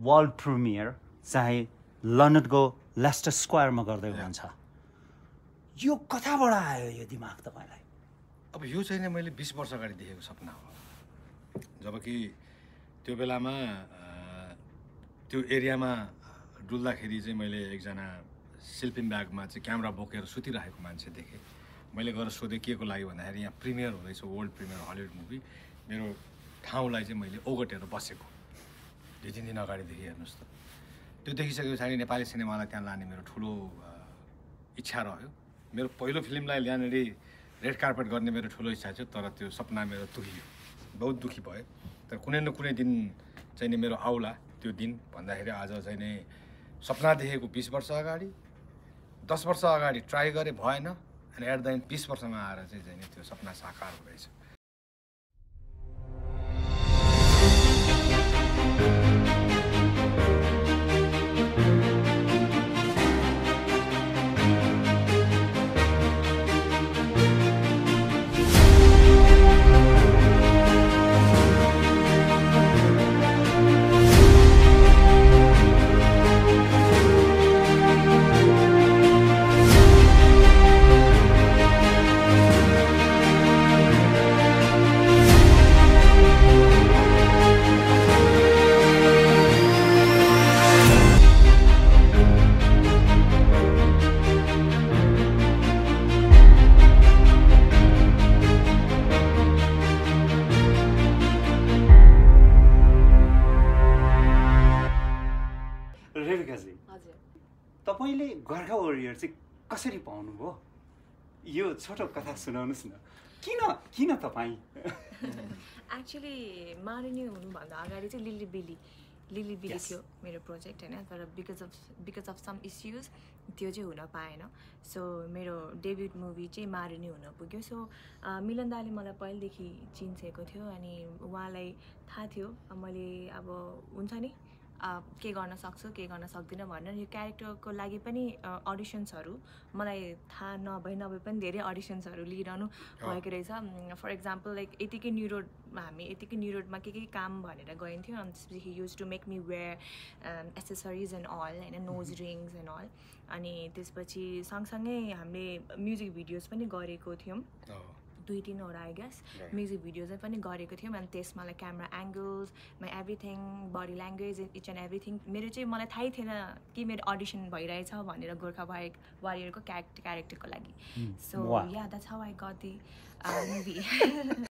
World premier चाहिँ लन्डनको Lester स्क्वायरमा गर्दै हुनुहुन्छ। यो कताबाट आयो यो दिमाग तपाईँलाई? अब यो चाहिँ नि मैले बिस वर्ष अगाडि देखेको सपना हो। जब कि त्यो बेलामा त्यो एरियामा डुल्दाखेरि चाहिँ मैले एकजना सिल्पिङ ब्यागमा चाहिँ क्यामेरा बोकेर सुतिरहेको मान्छे देखेँ। मैले गएर सोधेँ के को लागि? भन्दाखेरि यहाँ प्रिमियर हुँदैछ वर्ल्ड प्रिमियर हलिउड मुभी। मेरो ठाउँलाई चाहिँ मैले ओगटेर बसेको। दुई तिन दिन अगाडिदेखि हेर्नुहोस् त। त्यो देखिसके पछाडि नेपाली सिनेमालाई त्यहाँ लाने मेरो ठुलो इच्छा रह्यो। मेरो पहिलो फिल्मलाई यहाँनिर रेड कार्पेट गर्ने मेरो ठुलो इच्छा थियो तर त्यो सपना मेरो तुहियो बहुत दुःखी भयो। तर कुनै न कुनै दिन चाहिँ नि मेरो आउला त्यो दिन। भन्दाखेरि आज चाहिँ नि सपना देखेको बिस वर्ष अगाडि दस वर्ष अगाडि ट्राई गरेँ भएन। अनि एट द एन्ड बिस वर्षमा आएर चाहिँ चाहिँ त्यो सपना साकार हुँदैछ। हजुर। तपाईँले गोर्खा वरियर चाहिँ कसरी पाउनुभयो यो छोटो कथा सुनाउनुहोस् न। किन किन तपाईँ? एक्चुली मारुनी हुनुभन्दा अगाडि चाहिँ लिली बेली लिली बेली. थियो मेरो प्रोजेक्ट होइन? तर because of because of some issues त्यो चाहिँ हुन पाएन। सो मेरो डेब्युट मुभी चाहिँ मारुनी हुन पुग्यो। सो मिलन दाले मलाई पहिलेदेखि चिन्छेको थियो अनि उहाँलाई थाहा थियो। मैले अब हुन्छ नि के गर्न सक्छु के गर्न सक्दिनँ भनेर यो क्यारेक्टरको लागि पनि अडिसन्सहरू मलाई थाहा नभए नभए पनि धेरै अडिसन्सहरू लिइरहनु भएको रहेछ। फर इक्जाम्पल लाइक यतिकै न्यु रोडमा हामी यतिकै न्यु रोडमा के के काम भनेर गइन्थ्यौँ अनि त्यसपछि he used to make me wear accessories and all होइन नोज रिङ्स एन्ड अल अनि त्यसपछि सँगसँगै हामीले म्युजिक भिडियोज पनि गरेको थियौँ। दुई तिनवटा आई गेस. म्युजिक भिडियोज पनि गरेको थियौँ अनि त्यसमा like camera angles my everything body language each and everything मेरो चाहिँ मलाई थाहै थिएन कि मेरो अडिसन भइरहेछ भनेर गोर्खा वायर वारियरको क्यारेक्टर क्यारेक्टरको लागि so. Yeah that's how I got the movie